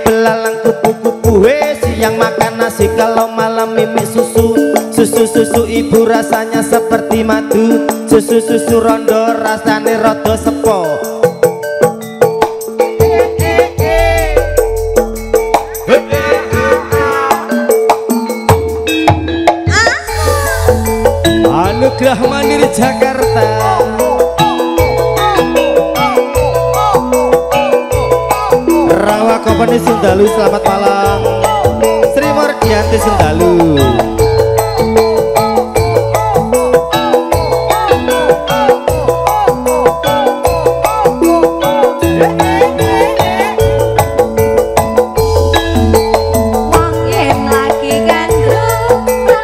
belalang kupu-kupu siang makan nasi kalau malam mimik susu. Susu-susu ibu rasanya seperti madu. Susu-susu rondo rasanya rodo sepo. Anugerah Mandiri Jakarta Company Sundalu selamat malam Sri Mordianti Sundalu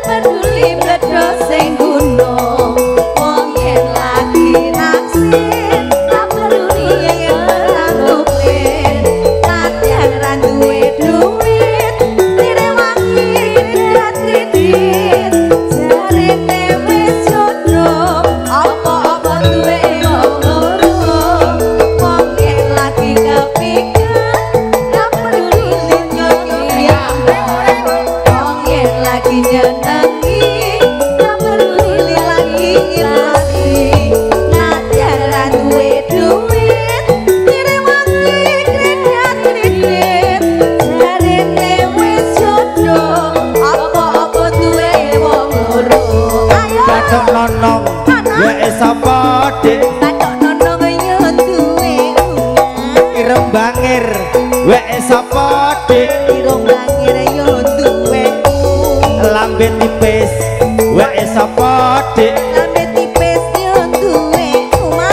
peduli kasih. bangir. Wek sapa dik? Irung bangir yo duweni lambe tipis. Wek sapa dik? Lambe tipis yo duwe uma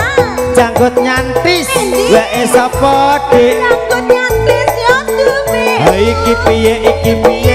janggut nyantis. Wek sapa dik? Janggut nyantis yo duwe ha iki piye iki piye?